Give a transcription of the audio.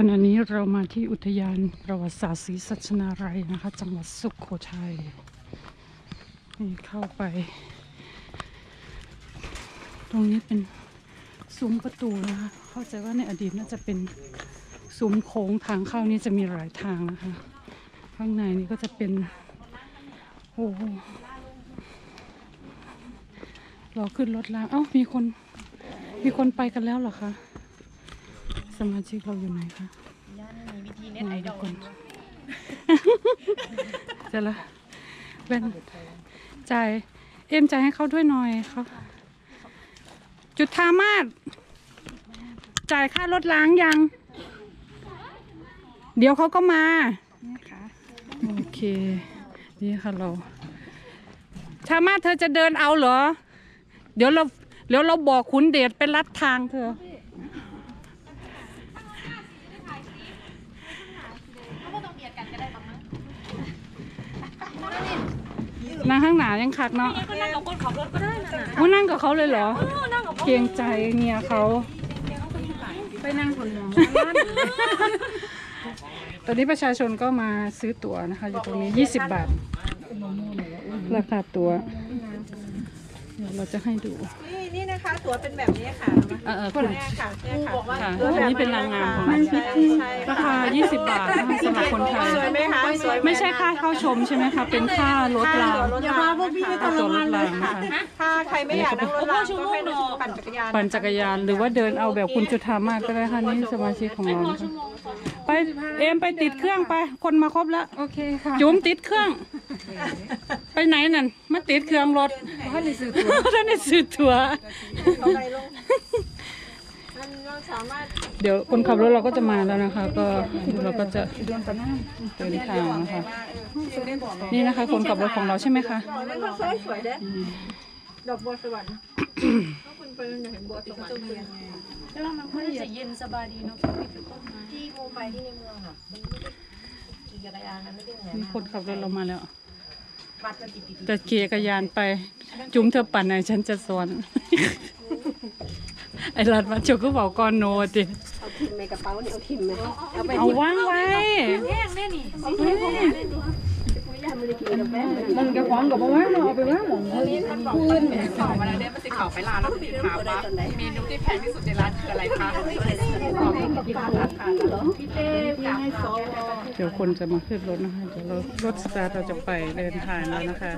ขณะนี้เรามาที่อุทยานประวัติศาสตร์ศรีสัชนาลัยนะคะ จังหวัดสุขโขทัยนี่เข้าไป ตรงนี้เป็นซุ้มประตูนะคะ เข้าใจว่าในอดีตน่าจะเป็นซุ้มโค้งทางเข้านี่จะมีหลายทางนะคะ ข้างในนี่ก็จะเป็นโอ้รอขึ้นรถแล้ว เอ้ามีคนมีคนไปกันแล้วเหรอคะ สมาชิกเราอยู่ไหนคะมีวิธีเน็ตไอดอลคนจะละเป็นจ่ายเอ็มจ่ายให้เขาด้วยหน่อยเขาจุดทามาศจ่ายค่ารถล้างยัง เดี๋ยวเขาก็มาโอเค นี่ค่ะเรา ชามาศเธอจะเดินเอาเหรอ เดี๋ยวเรา เดี๋ยวเราบอกคุณเดชไปลัดทางเธอ นั่งข้างหนายังคักเนาะก็นั่งกับคนขับรถก็ได้นะว่านั่งกับเขาเลยเหรอ นั่งกับเกรงใจเมียเขา ไปนั่งคนมองตอนนี้ประชาชนก็มาซื้อตั๋วนะคะ อยู่ตรงนี้ 20 บาท ราคาตั๋ว เดี๋ยวเราจะให้ดู นี่นี่นะคะตั๋วเป็นแบบนี้ค่ะเออเออคุณ เนี่ยค่ะเนี่ยค่ะค่ะตั๋วแบบอันนี้เป็นรางงานของใช่เราใช่ราคา 20 บาทนะคะสำหรับคนไทย สวยไหมคะสวยหไม่ใช่ค่าเข้าชมใช่ไหมคะ เป็นค่ารถรางอย่าพาพวกพี่ไปค่าตั๋วรถรางนะคะถ้าใครไม่อยากนั่งรถรางก็ให้นั่งปั่นจักรยานปั่นจักรยานหรือว่าเดินเอาแบบคุณจุธามาศก็ได้ค่ะนี่สมาชิกของเรานะคะไปเอ็มไปติดเครื่องไป คนมาครบแล้ว โอเคค่ะ จุ๋มติดเครื่อง ไปไหนนั่นมาติดเครื่องรถเขาในสื่อตัวท่านได้ซื้อตั๋วเขาไปลงมันเราสามารถเดี๋ยวคนขับรถเราก็จะมาแล้วนะคะ ก็เราก็จะเดินทางนะคะนี่นะคะ คนขับรถของเราใช่ไหมคะนั่นก็สวยสวยเด้ดอกบัวสวรรค์ก็คุณไปเห็นบัวสวรรค์แล้วมันก็จะเย็นสบายดีเนาะมีแต่ต้นไม้ที่โมไปที่ในเมืองอะมันไม่ได้ขี่จักรยานมันไม่ได้เหมือนมีคนขับรถเรามาแล้ว วัดกันติดติดแต่เกียร์กระยานไป จุ๋มเธอปั่นไหนฉันจะสอน ไอ้รัดมาโจก็บอกก่อนโนติเอาทิมในกระเป๋าเนี่ยเอาทิมไหมเอาไปเอาว่างไว้แห้งแน่นี่มันกระป๋องกับว่าเอาไปว่าหมองพื้นแหมข่าวมาแล้วเนี่ยมันติดข่าวไปร้านแล้วก็ติดถามว่าเมนูที่แพงที่สุดในร้านคืออะไรคะเเดี๋ยวคนจะมาขึ้นรถนะคะ เดี๋ยวรารถสตาร์ทเราจะไปเดินทางแล้วนะคะ